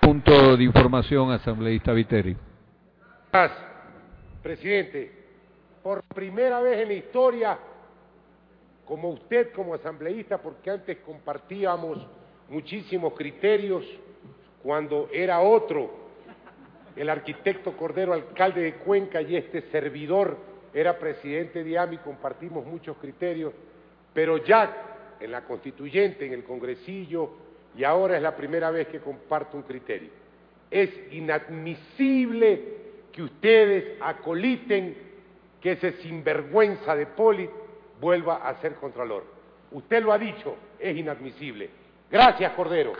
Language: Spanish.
Punto de información, asambleísta Viteri. Gracias, presidente. Por primera vez en la historia, como usted como asambleísta, porque antes compartíamos muchísimos criterios cuando era otro el arquitecto Cordero, alcalde de Cuenca, y este servidor era presidente de AMI, compartimos muchos criterios, pero ya en la constituyente, en el congresillo, y ahora es la primera vez que comparto un criterio. Es inadmisible que ustedes acoliten que ese sinvergüenza de Poli vuelva a ser Contralor. Usted lo ha dicho, es inadmisible. Gracias, Cordero.